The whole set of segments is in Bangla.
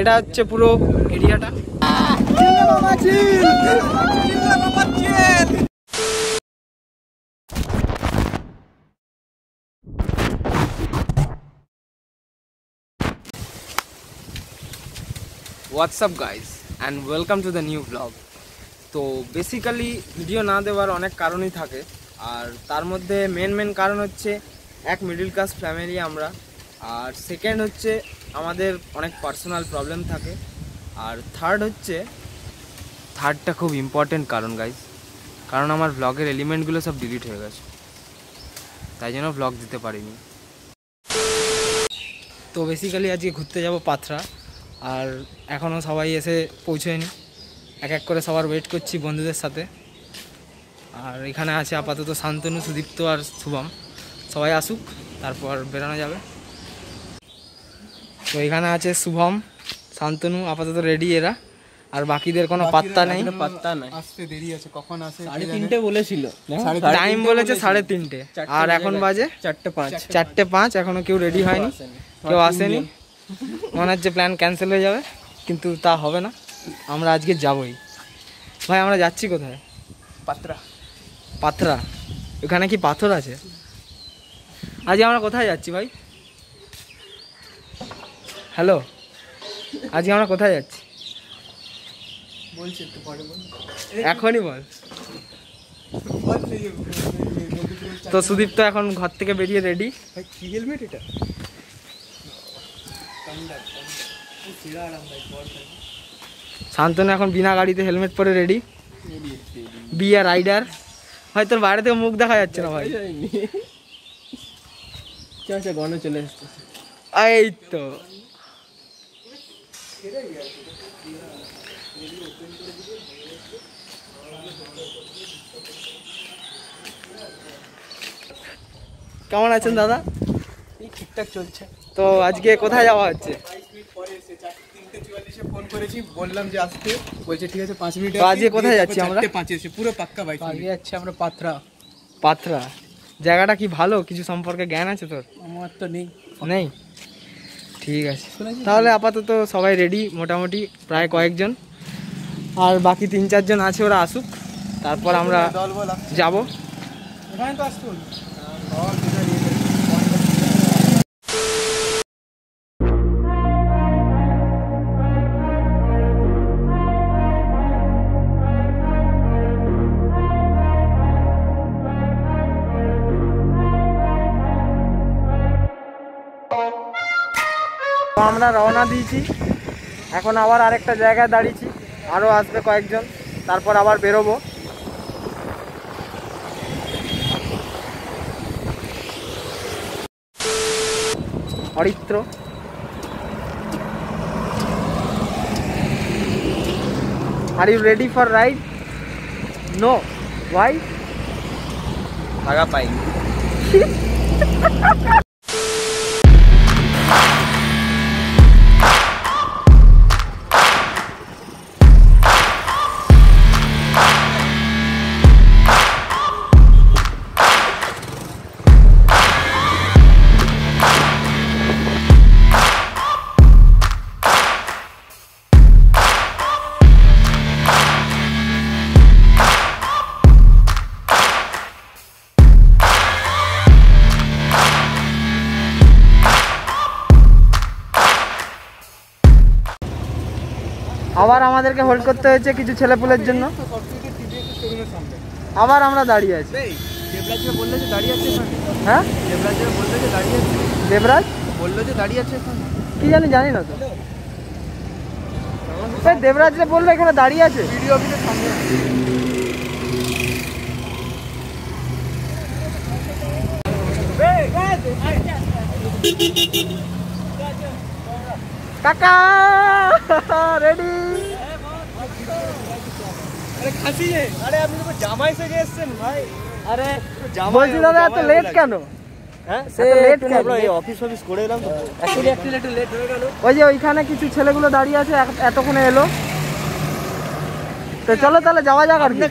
এটা হচ্ছে পুরো এরিয়াটা। What's up guys and welcome to the new blog তো বেসিক্যালি ভিডিও না দেওয়ার অনেক কারণই থাকে। আর তার মধ্যে মেন মেন কারণ হচ্ছে এক মিডিল ক্লাস ফ্যামিলি আমরা। আর সেকেন্ড হচ্ছে আমাদের অনেক পার্সোনাল প্রবলেম থাকে। আর থার্ড হচ্ছে থার্ডটা খুব ইম্পর্টেন্ট কারণ গাইজ কারণ আমার ব্লগের এলিমেন্টগুলো সব ডিলিট হয়ে গেছে। তাই জন্য ব্লগ দিতে পারিনি। তো বেসিক্যালি আজকে ঘুরতে যাব পাথরা আর এখনও সবাই এসে পৌঁছয়নি। এক এক করে সবার ওয়েট করছি বন্ধুদের সাথে। আর এখানে আছে আপাতত শান্তনু, সুদীপ্ত আর শুভম। সবাই আসুক, তারপর বেরোনো যাবে। তো এখানে আছে শুভম শান্তনু আপাতত রেডি এরা। আর বাকিদের কোনো পাত্তা নেই। পাত্তা নাই। আসতে দেরি আছে কখন আসে সাড়ে তিনটে বলেছিল টাইম বলেছে সাড়ে তিনটে। আর এখন বাজে? চারটে পাঁচ। চারটে পাঁচ এখনও কেউ রেডি হয়নি। কেউ আসেনি। মনে হচ্ছে প্ল্যান ক্যান্সেল হয়ে যাবে কিন্তু তা হবে না। আমরা আজকে যাবই। ভাই আমরা যাচ্ছি কোথায়? পাত্রা। পাথরা ওখানে কি পাথর আছে? আজকে আমরা কোথায় যাচ্ছি ভাই? হ্যালো আজকে আমরা কোথায় যাচ্ছি? বলছি একটু পরে বল। এখনই বল। তো সুদীপ তো এখন ঘর থেকে বেরিয়ে রেডি কি হেলমেট এটা? শান্তনু এখন বিনা গাড়িতে হেলমেট পরে রেডি বিয়া রাইডার ভাই তোর বাইরে থেকে মুখ দেখা যাচ্ছে না ভাই। এই তো। কেমন আছেন দাদা? এই ঠিকঠাক চলছে। তো আজকে কোথায় যাওয়া হচ্ছে? ফোন করেছি বললাম যে আসতে বলছে ঠিক আছে পাঁচ মিনিট আজকে কোথায় যাচ্ছি আমরা? পাঁচে এসে পুরো পাক্কা বাইক আগে যাচ্ছে আমরা পাথরা জায়গাটা কি ভালো? কিছু সম্পর্কে জ্ঞান আছে তোর? আমার তো নেই। নেই? ঠিক আছে। তাহলে আপাতত সবাই রেডি মোটামুটি প্রায় কয়েকজন। আর বাকি তিন চারজন আছে ওরা আসুক। তারপর আমরা যাব। আমরা রওনা দিয়েছি। এখন আবার আরেকটা জায়গায় দাঁড়িয়েছি। আরও আসবে কয়েকজন। তারপর আবার বেরোবো। Aritra. Are you ready for ride no why ভাগা পাই আমাদেরকে হোল্ড করতে হয়েছে কিছু ছেলেপুলের জন্য। আবার আমরা দাঁড়িয়ে আছি। দেবরাজ বলল যে দাঁড়িয়ে আছে হ্যাঁ? দেবরাজ বলল যে দাঁড়িয়ে আছে। দেবরাজ? বলল যে দাঁড়িয়ে আছে কি জানি জানি না তো। দেবরাজরা বলল এখানে দাঁড়িয়ে আছে। ভিডিও অফিসের সামনে কাকা রেডি। আরে খাসি আরে আপনি তো জামাই সেজে এসেছেন ভাই। আরে জামাই দাদা এত লেট কেন? ওই যে ওইখানে কিছু ছেলেগুলো দাঁড়িয়ে আছে এতক্ষণে এলো। তো চলো তাহলে যাওয়া যাক আর কি।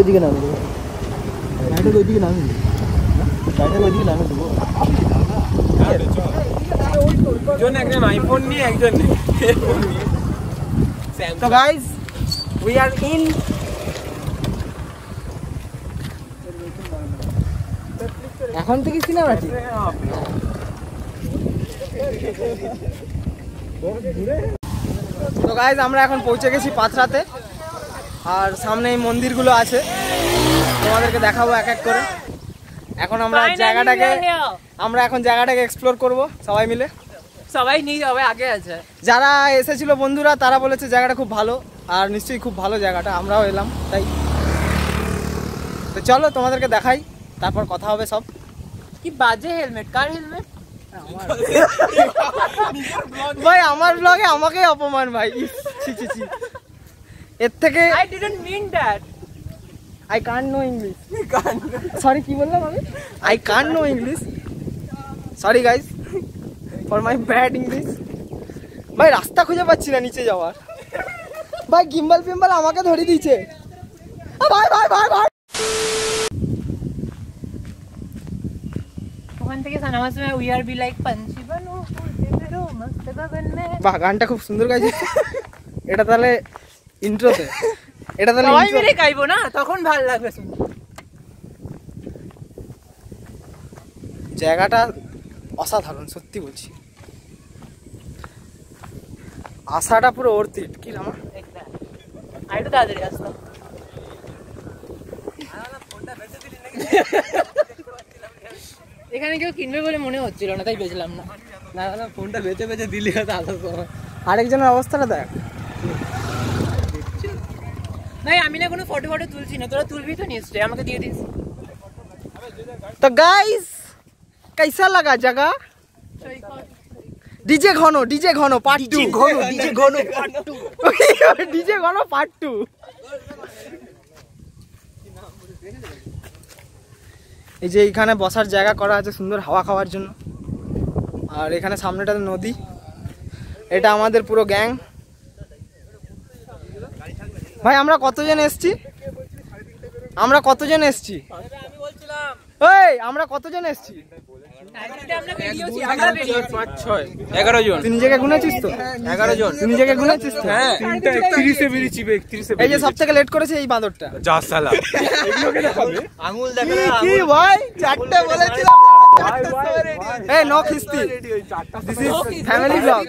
ওইদিকে নামে দেবো ওইদিকে নামে দেবো গাড়িটা ওইদিকে নামে দেবো একজন একজন আইফোন নিয়ে একজন তো গাইজ উই আর ইন এখন থেকে সিনেমাটি তো গাইজ আমরা এখন পৌঁছে গেছি পাথরাতে আর সামনে এই মন্দিরগুলো আছে। তোমাদেরকে দেখাবো এক এক করে। এখন আমরা জায়গাটাকে আমরা এখন জায়গাটাকে এক্সপ্লোর করব সবাই মিলে। সবাই নিয়ে যাবে আগে আছে। যারা এসেছিল বন্ধুরা তারা বলেছে জায়গাটা খুব ভালো আর নিশ্চয়ই খুব ভালো জায়গাটা আমরাও এলাম তাই। তো চলো তোমাদেরকে দেখাই তারপর কথা হবে সব। কি বাজে হেলমেট কার হেলমেট ভাই আমার ব্লগে আমাকেই অপমান ভাই। ছি ছি ছি। এর থেকে I didn't mean that I can know English can sorry কি বললাম আমি? I can know English sorry guys for my bad English ভাই রাস্তা খুঁজে পাচ্ছি না নিচে যাওয়ার। ভাই গিম্বাল পিম্বাল আমাকে ধরে দিয়েছে। ভাই ভাই ভাই ভাই। বাগানটা খুব সুন্দর গাইছে। এটা তাহলে ইন্ট্রোতে এটা তাহলে সবাই মিলে গাইবো না? তখন ভালো লাগবে শুনতে। জায়গাটা অসাধারণ সত্যি বলছি। আশাটা পুরো ওর তিট কি তাড়াতাড়ি আসতাম এখানে কেউ কিনবে বলে মনে হচ্ছিল না তাই বেচলাম না। না না ফোনটা বেঁচে বেঁচে দিলি হয়তো আসার সময়। আরেকজনের অবস্থাটা দেখ। ভাই আমি না কোনো ফটো ফটো তুলছি না তোরা তুলবি তো নিশ্চয়ই আমাকে দিয়ে দিস তো গাইস कैसा लगा जगह ডিজে ঘন ডিজে ঘন পার্ট টু ঘন ডিজে ঘন পার্ট টু ডিজে ঘন পার্ট টু এই যে এখানে বসার জায়গা করা আছে সুন্দর হাওয়া খাওয়ার জন্য আর এখানে সামনেটাতে নদী এটা আমাদের পুরো গ্যাং ভাই আমরা কতজন এসছি? আমরা কতজন এসছি? এই আমরা কতজন এসছি? এগারো জন। তুই নিজেকে গুনেছিস তো? এগারো জন। তুই নিজেকে গুনেছিস তো? হ্যাঁ। তিনটা বেরিয়েছি একত্রিশে এই যে সব থেকে লেট করেছে এই বাঁদরটা। যা সালা। আঙুল কি ভাই চারটে বলেছিলাম। খিস্তি দিস ইজ ফ্যামিলি ব্লগ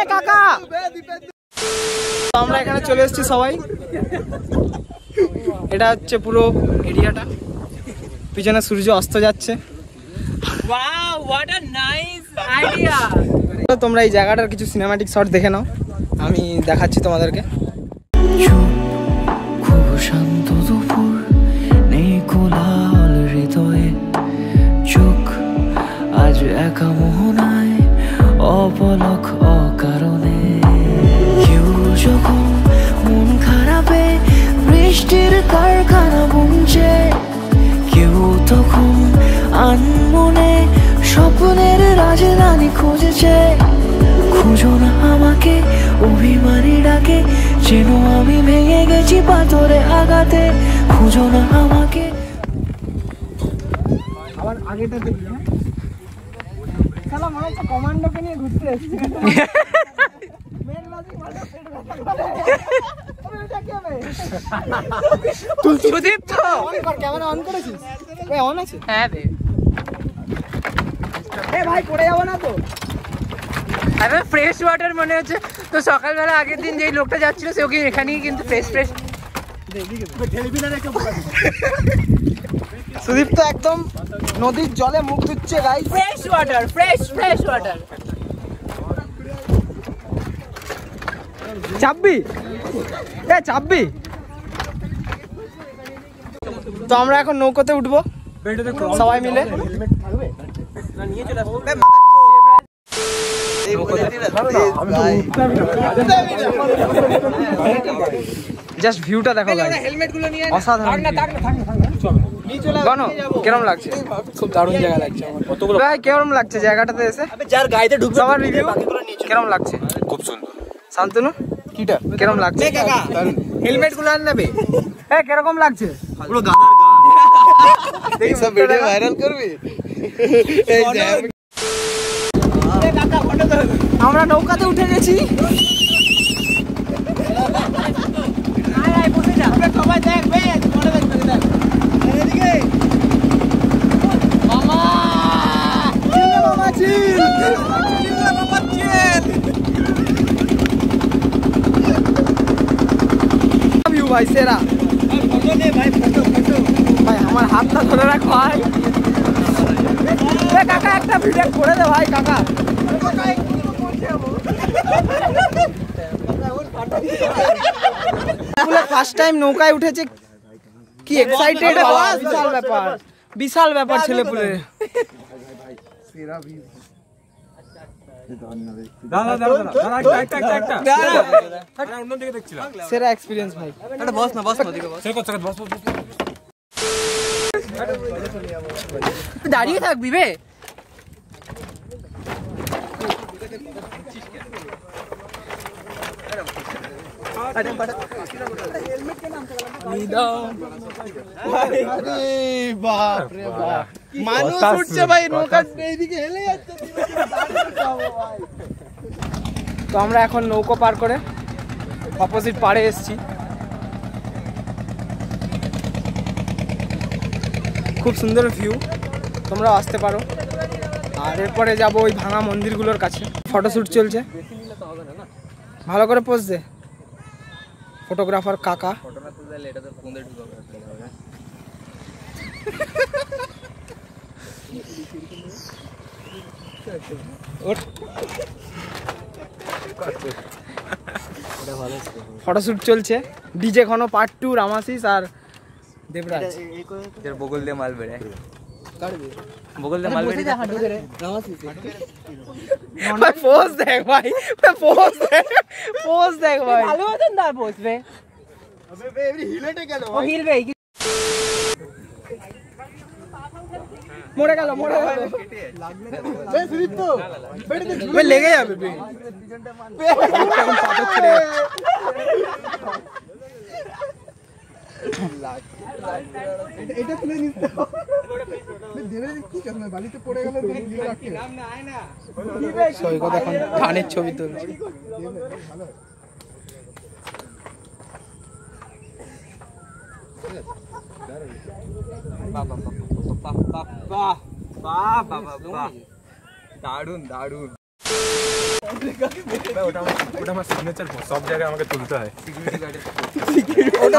এই কাকা। তো আমরা এখানে চলে এসেছি সবাই। এটা হচ্ছে পুরো এরিয়াটা। পিছনে সূর্য অস্ত যাচ্ছে। ওয়াও হোয়াট আ আইডিয়া তো তোমরা এই জায়গাটার কিছু সিনেমাটিক শট দেখে নাও। আমি দেখাচ্ছি তোমাদেরকে। অপলক অকারণে। কেউ যখন মন খারাপে, বৃষ্টির কারখানা বুনছে কেউ তখন আনমনে স্বপ্নের রাজধানী খুঁজেছে। খুঁজো না আমাকে, অভিমানী ডাকে, যেন আমি ভেঙে গেছি পাথরে আঘাতে। খুঁজো না আমাকে। আবার আগেটা দেখি হ্যাঁ? শালা মনে হচ্ছে কমান্ডোকে নিয়ে ঘুরতে এসেছি। সুদীপ তো। ক্যামেরা অন করেছিস? অন আছে? হ্যাঁ এ ভাই পড়ে যাব না তো? আরে ফ্রেশ ওয়াটার মনে হচ্ছে। তো সকালবেলা আগের দিন যেই লোকটা যাচ্ছিল সে ওকে এখানেই কিন্তু ফ্রেশ ফ্রেশ সুদীপ তো একদম নদীর জলে মুখ ধুচ্ছে গাই fresh water fresh fresh water চাপবি? এ চাপবি? তো আমরা এখন নৌকোতে উঠবো। সবাই মিলে। জাস্ট ভিউটা দেখো। অসাধারণ গণ কেরম লাগছে? খুব দারুণ জায়গা লাগছে আমার কতগুলো ভাই কেরম লাগছে জায়গাটাতে এসে। যার গাড়িতে ঢুকবে সবার রিভিউ কেরম লাগছে? খুব সুন্দর। শান্তনু? কিটা? কীরকম লাগছে? হেলমেটগুলো আর নেবে? হ্যাঁ কীরকম লাগছে। পুরো গানার গান এইসব ভিডিও ভাইরাল করবি? এই যে আমরা নৌকাতে উঠে গেছি। ভিউ ভাই সেরা ভাই আমার হাতটা ধরে রাখ ভাই। কাকা একটা ভিডিও করে দে ভাই কাকা। ফার্স্ট টাইম নৌকায় উঠেছে। কি এক্সাইটেড বিশাল ব্যাপার। বিশাল ব্যাপার ছেলে পুলে সেরা এক্সপিরিয়েন্স ভাই। বস না বস না বস। দাঁড়িয়ে থাকবি বে মানুষ উঠছে ভাই নৌকা এইদিকে হেলে যাচ্ছে। তো আমরা এখন নৌকো পার করে অপোজিট পাড়ে এসছি। খুব সুন্দর ভিউ তোমরাও আসতে পারো। আর এরপরে যাব ওই ভাঙা মন্দিরগুলোর কাছে। ফটোশ্যুট চলছে। ভালো করে পোজ দে। ফটোগ্রাফার কাকা। ফটোশ্যুট চলছে। ডিজে ঘন পার্ট টু রামাশিস আর দেবরাজ। বগল দিয়ে মাল বেড়ে। বগল দিয়ে মাল বেড়ে ভাই পোজ দেখ ভাই পোজ দেখ পোজ দেখ ভাই। ভালো হিলেটে হিলবে মরে গেল মরে গেল। বেড়ে লেগে যাবে। এটা তুলে নিতে দেবে কি কেন? বালিতে পড়ে গেল সৈকত এখন ধানের ছবি তুলছে। দারুণ দারুণ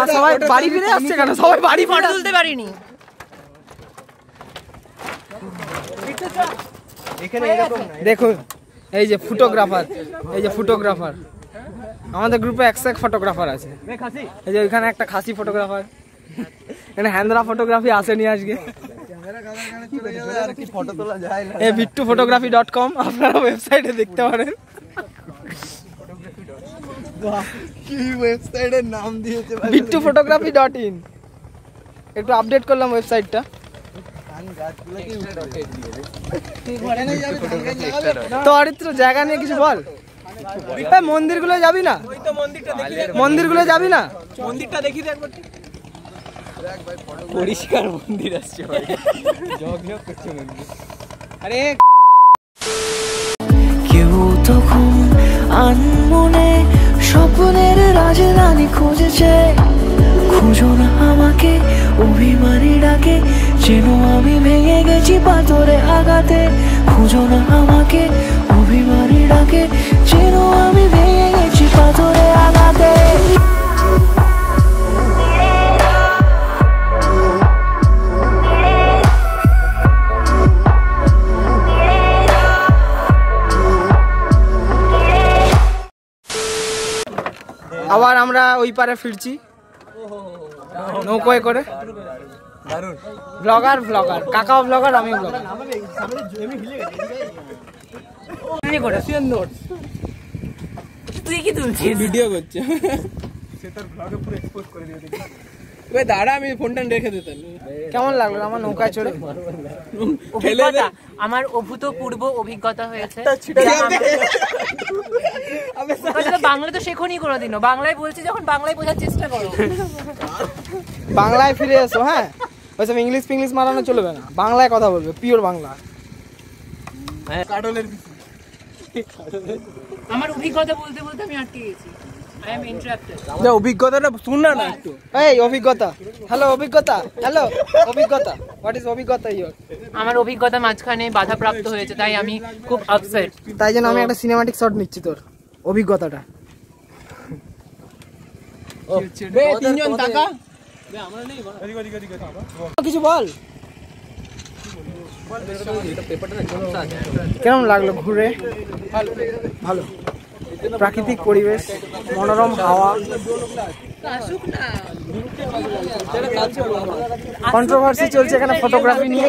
আর সবাই বাড়ি ফিরে আসছে সবাই তুলতে দেখুন, এই যে ফটোগ্রাফার এই যে ফটোগ্রাফার আমাদের গ্রুপে একশো এক ফটোগ্রাফার আছে। এই যে ওইখানে একটা খাসি ফটোগ্রাফার এখানে হ্যান্দ্রা ফটোগ্রাফি আসেনি আজকে? বিট্টু ফটোগ্রাফি ডট কম আপনারা ওয়েবসাইটে দেখতে পারেন। কি ওয়েবসাইটের নাম ফটোগ্রাফি ডট ইন একটু আপডেট করলাম ওয়েবসাইটটা তো জায়গা নিয়ে কিছু বল? মন্দিরগুলো যাবি না? মন্দিরগুলো যাবি না? পরিষ্কার মন্দির আসছে ভাই। করছে মন্দির আরে, কেউ তখন আনমনে স্বপ্নের রাজধানী খুঁজেছে। খুঁজো না আমাকে, অভিমানী ডাকে। যেন আমি ভেঙে গেছি পাথরে আঘাতে। খুঁজো না আমাকে, অভিমানী ডাকে। যেন আমি ভেঙে গেছি পাথরে আঘাতে। আবার আমরা ওই পারে ফিরছি। নৌকোয় করে। ব্লগার ব্লগার কাকাও ব্লগার আমি ব্লগার তুই কি তুলছিস? ভিডিও করছে। ওই দাঁড়া আমি ফোনটা রেখে দিতাম কেমন লাগল আমার নৌকায় চড়ে? অভিজ্ঞতা? আমার অভূতপূর্ব অভিজ্ঞতা হয়েছে। বাংলা তো শেখনি কোনোদিনও। বাংলায় বলছি যখন বাংলায় বোঝার চেষ্টা করো। বাংলায় ফিরে এসো হ্যাঁ? ওইসব ইংলিশ ফিংলিশ মারানো চলবে না। বাংলায় কথা বলবে পিওর বাংলা। আমার অভিজ্ঞতা বলতে বলতে আমি আটকে গেছি। আই এম ইন্টারাপ্টেড যে অভিজ্ঞতাটা শুন না না একটু। এই অভিজ্ঞতা। হ্যালো অভিজ্ঞতা। হ্যালো অভিজ্ঞতা। হোয়াট ইজ অভিজ্ঞতা ইয়োর আমার অভিজ্ঞতা মাঝখানে বাধাপ্রাপ্ত হয়েছে তাই আমি খুব আপসেট তাই জন্য আমি একটা সিনেমাটিক শট নিচ্ছি তোর অভিজ্ঞতাটা। তিনজন টাকা? কিছু বল। কেমন লাগল ঘুরে? ভালো। প্রাকৃতিক পরিবেশ মনোরম হাওয়া। কন্ট্রোভার্সি চলছে এখানে ফটোগ্রাফি নিয়ে।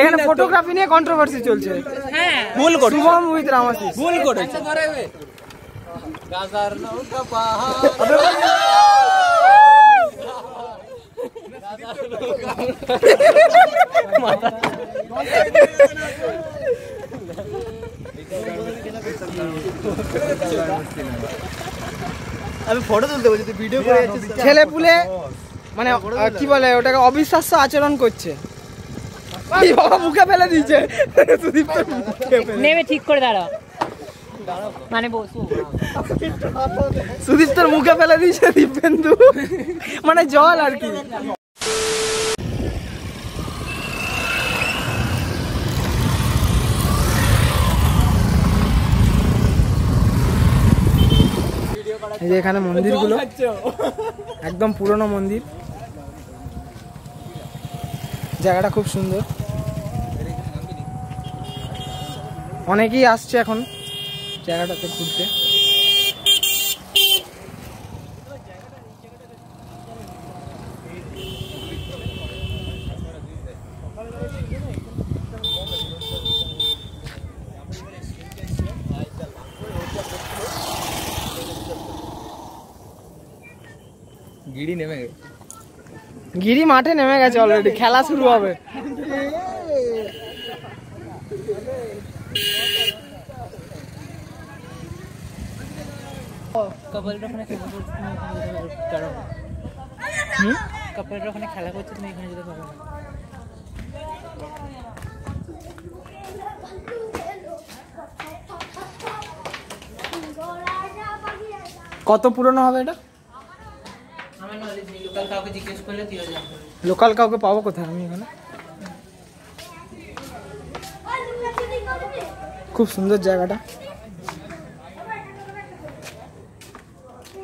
এখানে ফটোগ্রাফি নিয়ে কন্ট্রোভার্সি চলছে। হ্যাঁ ভুল করে শুভম উইথ ভুল করেছে। আমি ফটো তুলতে বলছি তুই ভিডিও করে ছেলে পুলে মানে কি বলে ওটাকে অবিশ্বাস্য আচরণ করছে। বাবা মুখে ফেলে দিয়েছে। সুদীপ তো নেমে ঠিক করে দাঁড়াও। মানে সুদীপ তোর মুখে ফেলে দিয়েছে দীপেন্দু। মানে জল আর কি। যে এখানে মন্দিরগুলো। একদম পুরনো মন্দির। জায়গাটা খুব সুন্দর। অনেকেই আসছে এখন জায়গাটাতে ঘুরতে। গিড়ি নেমে গেছে। গিরি মাঠে নেমে গেছে অলরেডি খেলা শুরু হবে। ওখানে খেলা করছে ওখানে খেলা করছে তুমি এখানে যেতে পারো না কত পুরনো হবে এটা? কাউকে জিজ্ঞেস করলে তুইও জানবি। লোকাল কাউকে পাবো কোথায়? আমি এখানে? খুব সুন্দর জায়গাটা।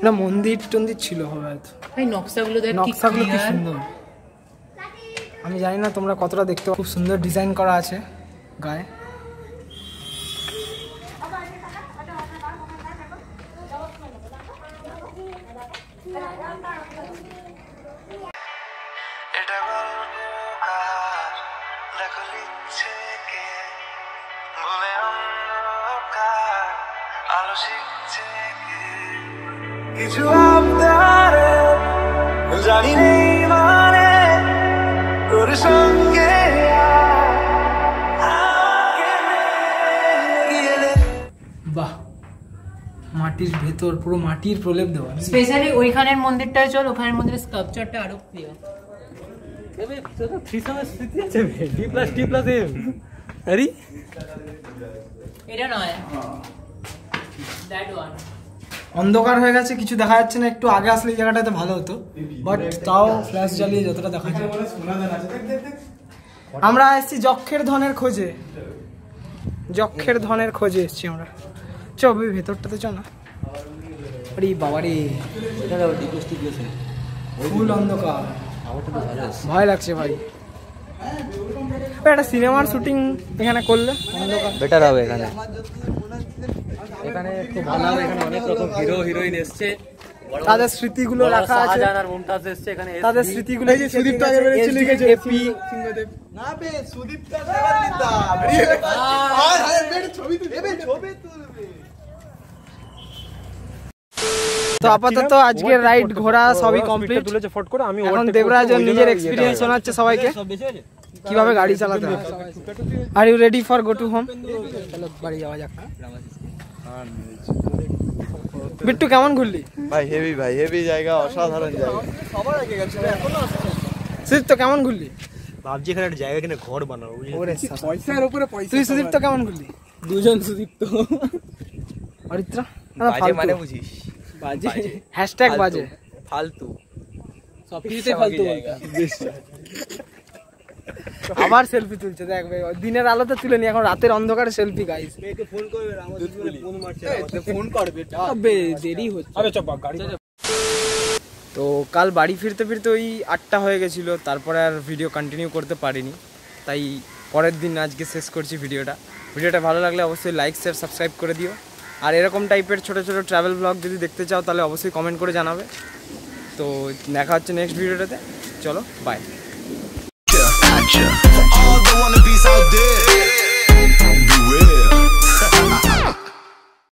এটা মন্দির টন্দির ছিল হবে হয়তো। এই নকশাগুলো দেখ নকশাগুলো কি সুন্দর। আমি জানি না তোমরা কতটা দেখতে খুব সুন্দর ডিজাইন করা আছে গায়ে। পুরো মাটির প্রলেপ দেওয়া। স্পেশালি ওইখানের মন্দিরটায় চল ওখানের মন্দিরের স্কাল্পচারটা আরও প্রিয়। অন্ধকার হয়ে গেছে কিছু দেখা যাচ্ছে না একটু আগে আসলে এই জায়গাটাতে ভালো হতো। বাট তাও ফ্ল্যাশ জ্বালিয়ে যতটা দেখা যায়। আমরা এসেছি যক্ষের ধনের খোঁজে। যক্ষের ধনের খোঁজে এসেছি আমরা। চ ভেতরটাতে চ না। আরে বাবা রে ফুল অন্ধকার ভয় লাগছে ভাই একটা সিনেমার শুটিং এখানে করলে অন্ধকার বেটার হবে এখানে এখানে খুব ভালো হবে এখানে অনেক রকম হিরো হিরোইন এসছে তাদের স্মৃতিগুলো রাখা আছে আর মুমতাজ এসছে এখানে তাদের স্মৃতিগুলো এই যে সুদীপ এপি না বে সুদীপটা দেওয়ার নিতাম আর আরে বেটা ছবি তুলবে ছবি তুলবে তো আপাতত আজকের রাইড ঘোরা সবই কমপ্লিট তুলেছে ফট করে আমি এখন দেবরাজ নিজের এক্সপিরিয়েন্স শোনাচ্ছে সবাইকে। কীভাবে গাড়ি চালাতে হয়? Are you ready for go to home চলো বাড়ি যাওয়া যাক বিট্টু কেমন ঘুরলি? ভাই হেভি ভাই হেভি জায়গা অসাধারণ জায়গা। সবার আগে গেছে এখনও আসছে সুদীপ্ত কেমন ঘুরলি? ভাবছি এখানে একটা জায়গা কিনে ঘর বানাবো পয়সার উপরে পয়সা তুই সুদীপ্ত কেমন ঘুরলি? দুজন সুদীপ্ত অরিত্রা? বাজে মানে বুঝিস। বাজে। হ্যাশট্যাগ বাজে। ফালতু। সব কিছুতে ফালতু বলতে আবার সেলফি তুলছে। দেখ ভাই, দিনের আলোতে তুলে নি এখন রাতের অন্ধকারে সেলফি গাইস মেয়েকে ফোন করবে আমার ফোন মারছে ফোন করবে আবে দেরি হচ্ছে। আবে চপ গাড়ি তো কাল বাড়ি ফিরতে ফিরতে ওই আটটা হয়ে গেছিল তারপরে আর ভিডিও কন্টিনিউ করতে পারিনি। তাই পরের দিন আজকে শেষ করছি ভিডিওটা ভিডিওটা ভালো লাগলে অবশ্যই লাইক শেয়ার সাবস্ক্রাইব করে দিও। আর এরকম টাইপের ছোটো ছোটো ট্রাভেল ব্লগ যদি দেখতে চাও, তাহলে অবশ্যই কমেন্ট করে জানাবে। তো দেখা হচ্ছে নেক্সট ভিডিওটাতে চলো বাই